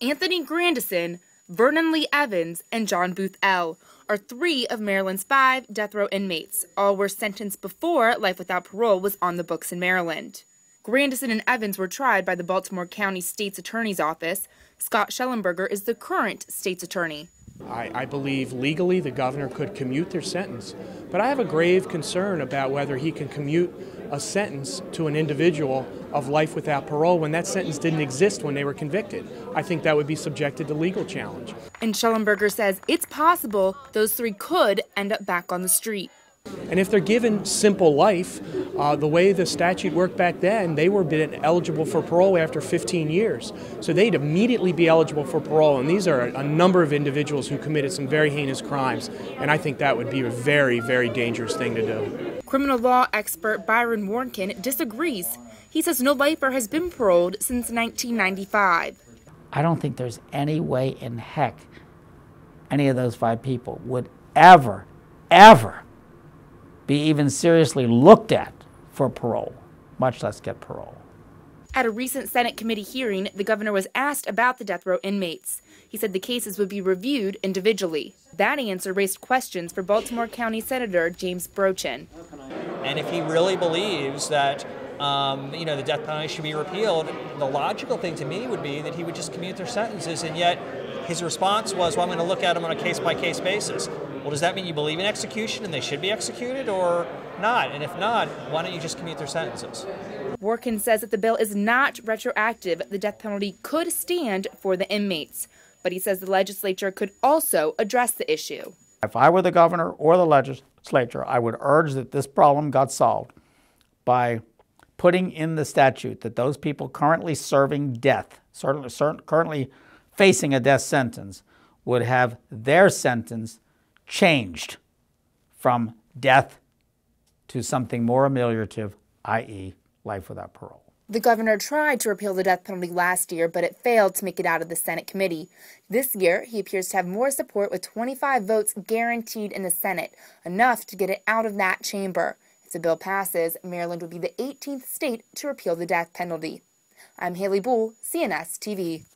Anthony Grandison, Vernon Lee Evans, and John Booth-El are three of Maryland's five death row inmates. All were sentenced before life without parole was on the books in Maryland. Grandison and Evans were tried by the Baltimore County State's Attorney's Office. Scott Shellenberger is the current state's attorney. I, I, believe legally the governor could commute their sentence, but I have a grave concern about whether he can commute a sentence to an individual of life without parole when that sentence didn't exist when they were convicted. I think that would be subjected to legal challenge. And Shellenberger says it's possible those three could end up back on the street. And if they're given simple life, uh, the way the statute worked back then, they were eligible for parole after 15 years. So they'd immediately be eligible for parole. And these are a number of individuals who committed some very heinous crimes. And I think that would be a very, very dangerous thing to do. Criminal law expert Byron Warnken disagrees. He says no lifer has been paroled since 1995. I don't think there's any way in heck any of those five people would ever, ever be even seriously looked at for parole, much less get parole. At a recent Senate committee hearing, the governor was asked about the death row inmates. He said the cases would be reviewed individually. That answer raised questions for Baltimore County Senator James Brochin. And if he really believes that um, you know the death penalty should be repealed, the logical thing to me would be that he would just commute their sentences. And yet, his response was, "Well, I'm going to look at them on a case-by-case basis." Well, does that mean you believe in execution and they should be executed or not? And if not, why don't you just commute their sentences? Warnken says that the bill is not retroactive. The death penalty could stand for the inmates. But he says the legislature could also address the issue. If I were the governor or the legislature, I would urge that this problem got solved by putting in the statute that those people currently serving death, certainly, currently facing a death sentence, would have their sentence changed from death to something more ameliorative, i.e., life without parole. The governor tried to repeal the death penalty last year, but it failed to make it out of the Senate committee. This year, he appears to have more support with 25 votes guaranteed in the Senate, enough to get it out of that chamber. If the bill passes, Maryland would be the 18th state to repeal the death penalty. I'm Haley Bull, CNS TV.